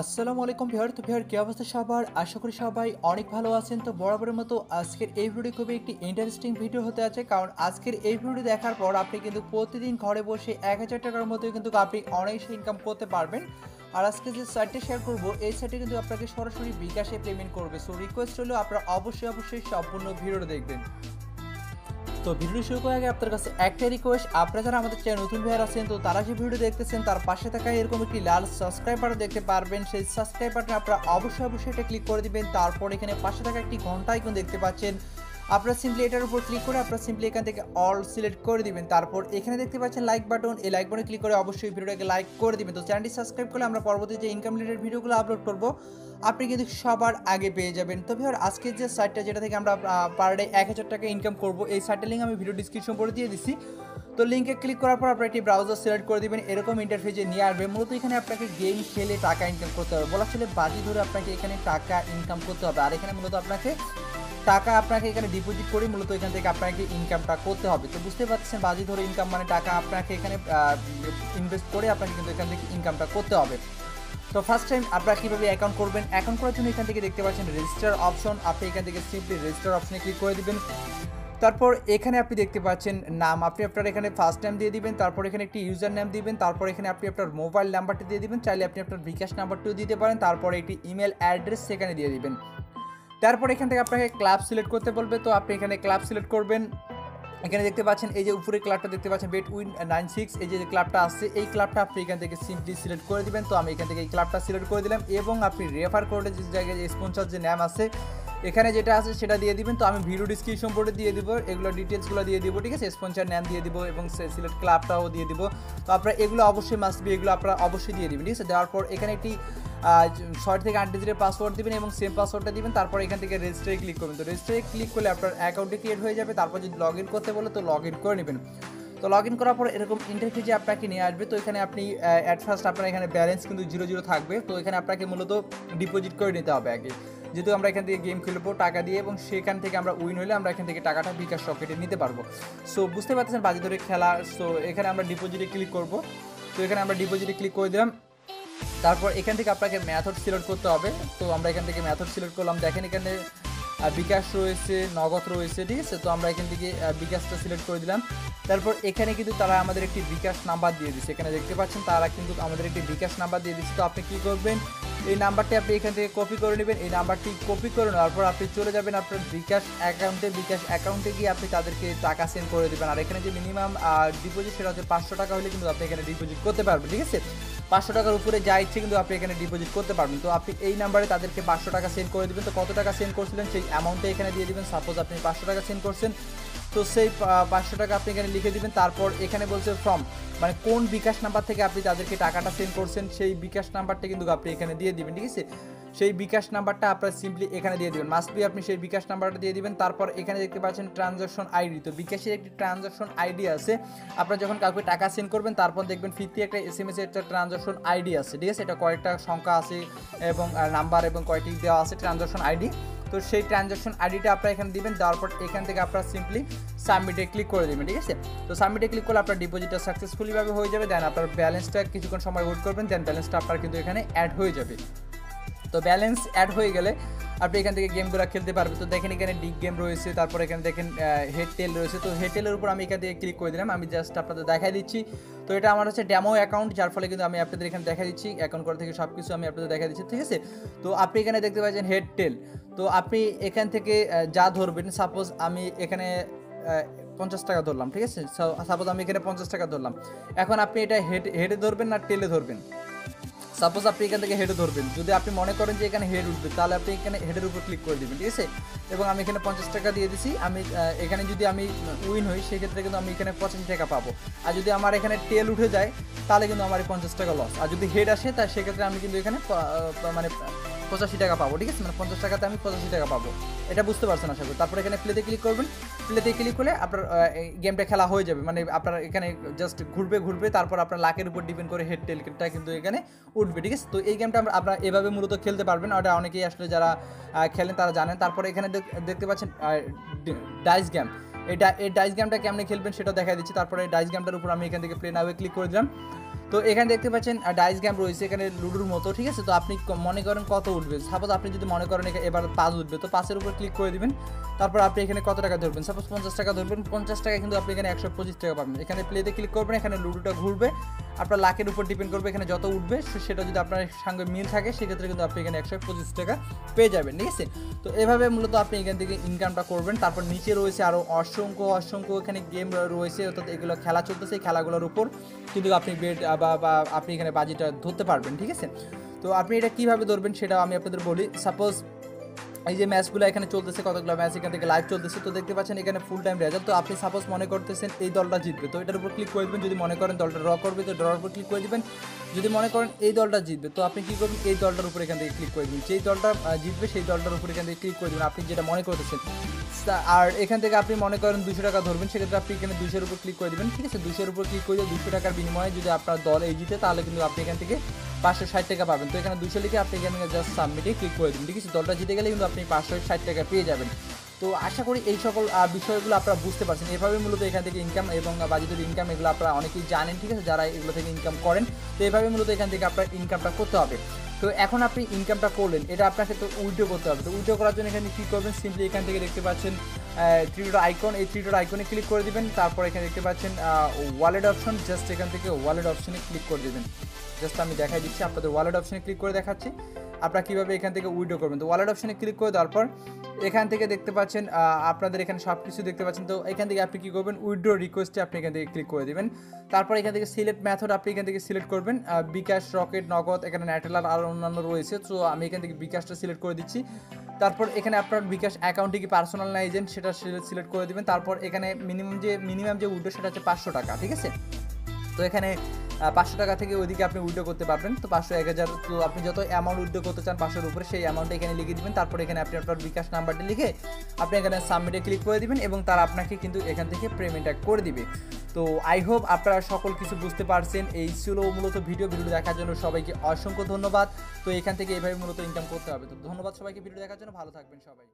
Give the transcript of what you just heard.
আসসালামু আলাইকুম ভিউয়ার তো ভিউয়ার কি অবস্থা সবার? আশা করি সবাই অনেক ভালো আছেন। তো বরাবরের মতো আজকের এই ভিডিও খুবই একটি ইন্টারেস্টিং ভিডিও হতে আছে কারণ আজকের এই ভিডিও দেখার পর আপনি কিন্তু প্রতিদিন ঘরে বসে এক হাজার টাকার মতো কিন্তু আপনি অনায়াসে ইনকাম করতে পারবেন। আর আজকে যে সাইটটা শেয়ার করব, এই সাইটে কিন্তু আপনাকে সরাসরি বিকাশে পেমেন্ট করবে। সো রিকোয়েস্ট হলো আপনারা অবশ্যই অবশ্যই সম্পূর্ণ ভিডিওটা দেখবেন। তো ভিডিও শুরু করার আগে আপনার কাছে একটা রিকোয়েস্ট আপনারা যারা আমাদের চ্যানেল নতুন ভাইয়ার আছেন, তো তারা যে ভিডিও দেখতেছেন, তার পাশে থাকা এরকম একটি লাল সাবস্ক্রাইব বাটন দেখতে পারবেন। সেই সাবস্ক্রাইব বাটনে আপনারা অবশ্যই অবশ্যই এটা ক্লিক করে দিবেন। তারপর এখানে পাশে থাকা একটি ঘণ্টা আইকন দেখতে পাচ্ছেন। আপনারা সিম্পলি এটার উপর ক্লিক করে আপনারা সিম্পলি এখান থেকে অল সিলেক্ট করে দিবেন। তারপর এখানে দেখতে পাচ্ছেন লাইক বাটন এই লাইক বাটনে ক্লিক করে অবশ্যই ভিডিওটাকে লাইক করে দিবেন। তো চ্যানেলটি সাবস্ক্রাইব করলে আমরা পরবর্তী যে ইনকাম রিলেটেড ভিডিওগুলো আপলোড করব, আপনি কিন্তু সবার আগে পেয়ে যাবেন। তো ভিউয়ার আজকের যে সাইটটা যেটা থেকে আমরা পার ডে এক হাজার টাকা ইনকাম করব, এই সাইটের লিঙ্ক আমি ভিডিও ডিসক্রিপশন করে দিয়ে দিচ্ছি তো লিঙ্কে ক্লিক করার পর আপনার একটি ব্রাউজার সিলেক্ট করে দিবেন, এরকম ইন্টারফেসে নিয়ে আসবে মূলত এখানে আপনাকে গেম খেলে টাকা ইনকাম করতে হবে। বলা চলে বাজি ধরে আপনাকে এখানে টাকা ইনকাম করতে হবে। আর এখানে মূলত আপনাকে টাকা আপনাকে এখানে ডিপোজিট করে মূলত এখান থেকে আপনাকে ইনকামটা করতে হবে। তো বুঝতে পারছেন বাজি ধরে ইনকাম মানে টাকা আপনাকে এখানে ইনভেস্ট করে আপনাকে কিন্তু এখান থেকে ইনকামটা করতে হবে। তো ফার্স্ট টাইম আপনারা কীভাবে অ্যাকাউন্ট করবেন? অ্যাকাউন্ট করার জন্য এখান থেকে দেখতে পাচ্ছেন রেজিস্টার অপশন আপনি এখান থেকে সিম্পলি রেজিস্টার অপশনে ক্লিক করে দিবেন। তারপর এখানে আপনি দেখতে পাচ্ছেন নাম। আপনি আপনার এখানে ফার্স্ট টাইম দিয়ে দিবেন, তারপর এখানে একটি ইউজার নাম দিবেন, তারপর এখানে আপনি আপনার মোবাইল নাম্বারটি দিয়ে দিবেন। চাইলে আপনি আপনার বিকাশ নাম্বারটিও দিতে পারেন, তারপর একটি ইমেল অ্যাড্রেস সেখানে দিয়ে দিবেন। তারপর এখান থেকে আপনাকে ক্লাব সিলেক্ট করতে বলবে। তো আপনি এখানে ক্লাব সিলেক্ট করবেন। এখানে দেখতে পাচ্ছেন, এই যে উপরে ক্লাবটা দেখতে পাচ্ছেন বেট উইন নাইন সিক্স এই যে ক্লাবটা আসছে, এই ক্লাবটা আপনি এখান থেকে সিম্পলি সিলেক্ট করে দিবেন। তো আমি এখান থেকে এই ক্লাবটা সিলেক্ট করে দিলাম এবং আপনি রেফার কোডে যে জায়গায় যে স্পন্সার যে ন্যাম আছে এখানে যেটা আছে সেটা দিয়ে দিবেন। তো আমি ভিডিও ডিসক্রিপশন বোর্ডে দিয়ে দিব, এগুলো ডিটেলসগুলো দিয়ে দিব, ঠিক আছে? স্পন্সর নাম দিয়ে দিব এবং সিলেক্ট ক্লাবটাও দিয়ে দিব। তো আপনারা এগুলো অবশ্যই মাস্ট বি এগুলো আপনারা অবশ্যই দিয়ে দিবেন, ঠিক আছে? দেওয়ার পর এখানে একটি ছয় থেকে আট ডিজিটের পাসওয়ার্ড দিবেন এবং সেম পাসওয়ার্ডটা দিবেন। তারপর এখান থেকে রেজিস্টারে ক্লিক করবেন। তো রেজিস্টারে ক্লিক করলে আপনার অ্যাকাউন্টে ক্রিয়েট হয়ে যাবে। তারপর যদি লগ ইন করতে বলে, তো লগ ইন করে নেবেন। তো লগ ইন করার পর এরকম ইন্টারফেসে আপনাকে নিয়ে আসবে। তো এখানে আপনি অ্যাট ফার্স্ট আপনার এখানে ব্যালেন্স কিন্তু জিরো জিরো থাকবে। তো এখানে আপনাকে মূলত ডিপোজিট করে নিতে হবে আগে। যেহেতু আমরা এখান থেকে গেম খেলব, টাকা দিয়ে এবং সেখান থেকে আমরা উইন হলে আমরা এখান থেকে টাকাটা বিকাশ সকেটে নিতে পারব। সো বুঝতে পারতেছেন বাজি ধরে খেলা সো এখানে আমরা ডিপোজিটে ক্লিক করব। তো এখানে আমরা ডিপোজিটে ক্লিক করে দিলাম। তারপর এখান থেকে আপনাকে ম্যাথড সিলেক্ট করতে হবে। তো আমরা এখান থেকে ম্যাথড সিলেক্ট করলাম। দেখেন এখানে বিকাশ রয়েছে, নগদ রয়েছে, ঠিক আছে? তো আমরা এখান থেকে বিকাশটা সিলেক্ট করে দিলাম। তারপর এখানে কিন্তু তারা আমাদের একটি বিকাশ নাম্বার দিয়ে দিচ্ছে। এখানে দেখতে পাচ্ছেন তারা কিন্তু আমাদের একটি বিকাশ নাম্বার দিয়ে দিচ্ছে। তো আপনি কী করবেন? এই নাম্বারটি আপনি এখান থেকে কপি করে নেবেন। এই নাম্বারটি কপি করে নেওয়ার পর আপনি চলে যাবেন আপনার বিকাশ অ্যাকাউন্টে। বিকাশ অ্যাকাউন্টে গিয়ে আপনি তাদেরকে টাকা সেন্ড করে দেবেন। আর এখানে যে মিনিমাম ডিপোজিট সেটা হচ্ছে পাঁচশো টাকা হলে কিন্তু আপনি এখানে ডিপোজিট করতে পারবেন, ঠিক আছে? পাঁচশো টাকার উপরে যা ইচ্ছে কিন্তু আপনি এখানে ডিপোজিট করতে পারবেন। তো আপনি এই নাম্বারে তাদেরকে পাঁচশো টাকা সেন্ড করে দেবেন। তো কত টাকা সেন্ড করছিলেন? সেই অ্যামাউন্টটা এখানে দিয়ে দেবেন। সাপোজ আপনি পাঁচশো টাকা সেন্ড করছেন। তো সেই পাঁচশো টাকা আপনি এখানে লিখে দিবেন। তারপর এখানে বলছে ফ্রম মানে কোন বিকাশ নাম্বার থেকে আপনি তাদেরকে টাকাটা সেন্ড করছেন, সেই বিকাশ নাম্বারটা কিন্তু আপনি এখানে দিয়ে দিবেন, ঠিক আছে? সেই বিকাশ নাম্বারটা আপনার সিম্পলি এখানে দিয়ে দিবেন। মাস্ট বি আপনি সেই বিকাশ নাম্বারটা দিয়ে দিবেন। তারপর এখানে দেখতে পাচ্ছেন ট্রানজাকশন আইডি তো বিকাশের একটি ট্রানজাকশন আইডি আছে। আপনারা যখন কাউকে টাকা সেন্ড করবেন, তারপর দেখবেন ফিরতি একটা এস এম এস একটা ট্রানজাকশন আইডি আছে, ঠিক আছে? এটা কয়েকটা সংখ্যা আছে এবং নাম্বার এবং কয়েকটি দেওয়া আছে ট্রানজাকশন আইডি তো সেই ট্রানজাকশন আইডিটা আপনারা এখানে দিবেন, দেওয়ার পর এখান থেকে আপনারা সিম্পলি সাবমিটে ক্লিক করে দেবেন, ঠিক আছে? তো সাবমিটে ক্লিক করলে আপনার ডিপোজিটটা সাকসেসফুলিভাবে হয়ে যাবে দেন আপনার ব্যালেন্সটা কিছুক্ষণ সময় ওয়েট করবেন দেন ব্যালেন্সটা আপনার কিন্তু এখানে অ্যাড হয়ে যাবে। তো ব্যালেন্স অ্যাড হয়ে গেলে আপনি এখান থেকে গেমগুলো খেলতে পারবেন। তো দেখেন এখানে ডিগ গেম রয়েছে, তারপর এখানে দেখেন হেড টেল রয়েছে। তো হেড টেলের উপর আমি এখান থেকে ক্লিক করে দিলাম। আমি জাস্ট আপনাদের দেখাই দিচ্ছি। তো এটা আমার হচ্ছে ড্যামো অ্যাকাউন্ট যার ফলে কিন্তু আমি আপনাদের এখানে দেখা দিচ্ছি। অ্যাকাউন্ট করা থেকে সব কিছু আমি আপনাদের দেখা দিচ্ছি, ঠিক আছে? তো আপনি এখানে দেখতে পাচ্ছেন হেড টেল তো আপনি এখান থেকে যা ধরবেন সাপোজ আমি এখানে পঞ্চাশ টাকা ধরলাম, ঠিক আছে? সাপোজ আমি এখানে পঞ্চাশ টাকা ধরলাম। এখন আপনি এটা হেড হেডে ধরবেন না টেলে ধরবেন? সাপোজ আপনি এখান থেকে হেডে ধরবেন। যদি আপনি মনে করেন যে এখানে হেড উঠবে, তাহলে আপনি এখানে হেডের উপর ক্লিক করে দেবেন, ঠিক আছে? এবং আমি এখানে পঞ্চাশ টাকা দিয়ে দিছি, আমি এখানে যদি আমি উইন হই, সেক্ষেত্রে কিন্তু আমি এখানে পঁচাশি টাকা পাবো। আর যদি আমার এখানে টেল উঠে যায়, তাহলে কিন্তু আমার পঞ্চাশ টাকা লস আর যদি হেড আসে, তা সেক্ষেত্রে আমি কিন্তু এখানে মানে পঁচাশি টাকা পাবো, ঠিক আছে? মানে পঞ্চাশ টাকাতে আমি পঁচাশি টাকা পাবো। এটা বুঝতে পারছেন আশা করি। তারপর এখানে প্লেতে ক্লিক করবেন। প্লেতে ক্লিক করলে আপনার গেমটা খেলা হয়ে যাবে। মানে আপনার এখানে জাস্ট ঘুরবে ঘুরবে, তারপর আপনার লাকের উপর ডিপেন্ড করে হেড টেলটা কিন্তু এখানে উঠবে, ঠিক আছে? তো এই গেমটা আপনারা এভাবে মূলত খেলতে পারবেন ওটা অনেকেই আসলে যারা খেলেন তারা জানেন। তারপর এখানে দেখতে পাচ্ছেন ডাইস গেম এটা, এই ডাইস গেমটা কেমনে খেলবেন সেটা দেখা দিচ্ছি। তারপরে ডাইস গেমটার উপর আমি এখান থেকে প্লে নাওয়ে ক্লিক করে দিলাম। তো এখানে দেখতে পাচ্ছেন ডাইস গেম রয়েছে এখানে লুডুর মতো, ঠিক আছে? তো আপনি মনে করেন কত উঠবে? সাপোজ আপনি যদি মনে করেন এবার পাঁচ উঠবে, তো পাঁচের উপর ক্লিক করে দিবেন। তারপর আপনি এখানে কত টাকা ধরবেন? সাপোজ পঞ্চাশ টাকা ধরবেন, পঞ্চাশ টাকা কিন্তু আপনি এখানে একশো পঁচিশ টাকা পাবেন। এখানে প্লেতে ক্লিক করবেন, এখানে লুডোটা ঘুরবে। আপনার লাখের উপর ডিপেন্ড করবে এখানে যত উঠবে সেটা যদি আপনার সঙ্গে মিল থাকে, সেক্ষেত্রে কিন্তু আপনি এখানে একশো পঁচিশ টাকা পেয়ে যাবেন, ঠিক আছে? তো এভাবে মূলত আপনি এখান থেকে ইনকামটা করবেন। তারপর নিচে রয়েছে আরও অসংখ্য অসংখ্য এখানে গেম রয়েছে, অর্থাৎ এগুলো খেলা চলতেছে খেলাগুলোর উপর। কিন্তু আপনি বেড বা বা আপনি এখানে বাজিটা ধরতে পারবেন, ঠিক আছে? তো আপনি এটা কীভাবে ধরবেন সেটা আমি আপনাদের বলি। সাপোজ এই যে ম্যাচগুলো এখানে চলতেছে, কতগুলো ম্যাচ এখান থেকে লাইভ চলতেছে, তো দেখতে পাচ্ছেন এখানে ফুল টাইম রেজাল্ট তো আপনি সাপোজ মনে করতেছেন এই দলটা জিতবে, তো এটার উপর ক্লিক করে দেবেন। যদি মনে করেন দলটা ড্র করবে, তো ড্রর উপর ক্লিক করে দেবেন। যদি মনে করেন এই দলটা জিতবে, তো আপনি কী করবেন? এই দলটার উপর এখান থেকে ক্লিক করে দিবেন। যেই দলটা জিতবে, সেই দলটার উপর এখান থেকে ক্লিক করে দেবেন। আপনি যেটা মনে করতেছেন। আর এখান থেকে আপনি মনে করেন দুশো টাকা ধরবেন, সেক্ষেত্রে আপনি এখানে দুশোর উপর ক্লিক করে দেবেন। ঠিক আছে? দুশোর উপর ক্লিক করে দুশো টাকার বিনিময়ে যদি আপনার দল এই জিতে, তাহলে কিন্তু আপনি এখান থেকে পাঁচশো ষাট টাকা পাবেন। তো এখানে দুশো লিখে আপনি এখানে জাস্ট সাবমিটে ক্লিক করে দিন। ঠিক আছে? দলটা জিতে গেলে কিন্তু আপনি পাঁচশো ষাট টাকা পেয়ে যাবেন। তো আশা করি এই সকল বিষয়গুলো আপনারা বুঝতে পারছেন। এভাবে মূলত এখান থেকে ইনকাম এবং বাজিতের ইনকাম এগুলো আপনারা অনেকেই জানেন, ঠিক আছে? যারা এগুলো থেকে ইনকাম করেন, তো এভাবে মূলত এখান থেকে আপনার ইনকামটা করতে হবে। তো এখন আপনি ইনকামটা করলেন, এটা আপনাকে তো উল্টো করতে হবে। তো উল্টো করার জন্য এখানে কী করবেন? সিম্পলি এখান থেকে দেখতে পাচ্ছেন থ্রিডোর আইকন এই থ্রিডোর আইকনে ক্লিক করে দিবেন, তারপর এখানে দেখতে পাচ্ছেন ওয়ালেট অপশন জাস্ট এখান থেকে ওয়ালেট অপশনে ক্লিক করে দেবেন। জাস্ট আমি দেখাই দিচ্ছি, আপনাদের ওয়ালেট অপশনে ক্লিক করে দেখাচ্ছি। আপনারা কীভাবে এখান থেকে উইড্রো করবেন? তো ওয়ালেট অপশানে ক্লিক করে দেওয়ার পর এখান থেকে দেখতে পাচ্ছেন আপনাদের এখানে সব কিছু দেখতে পাচ্ছেন। তো এখান থেকে আপনি কী করবেন? উইড্রো রিকোয়েস্টে আপনি এখান থেকে ক্লিক করে দেবেন। তারপর এখান থেকে সিলেক্ট ম্যাথড আপনি এখান থেকে সিলেক্ট করবেন। বিকাশ রকেট নগদ, এখানে ন্যাটেলার আর অন্যান্য রয়েছে। তো আমি এখান থেকে বিকাশটা সিলেক্ট করে দিচ্ছি। তারপর এখানে আপনার বিকাশ অ্যাকাউন্টে কি পার্সোনাল না এজেন্ট সেটা সিলেক্ট করে দিবেন। তারপর এখানে মিনিমাম যে মিনিমাম যে উইড্রো সেটা হচ্ছে পাঁচশো টাকা, ঠিক আছে? তো এখানে পাঁচশো টাকা থেকে ওইদিকে আপনি উইড্রো করতে পারবেন। তো পাঁচশো এক হাজার, তো আপনি যত অ্যামাউন্ট উইড্রো করতে চান পাঁচশোর উপরে, সেই অ্যামাউন্টটা এখানে লিখে দিবেন। তারপর এখানে আপনি আপনার বিকাশ নাম্বারটা লিখে আপনি এখানে সাবমিটে ক্লিক করে দিবেন এবং তারা আপনাকে কিন্তু এখান থেকে পেমেন্টটা করে দিবে। তো আই হোপ আপনারা সকল কিছু বুঝতে পারছেন। এই ছিল মূলত ভিডিও ভিডিও দেখার জন্য সবাইকে অসংখ্য ধন্যবাদ। তো এখান থেকে এইভাবে মূলত ইনকাম করতে হবে। তো ধন্যবাদ সবাইকে। ভিডিও দেখার জন্য ভালো থাকবেন সবাই।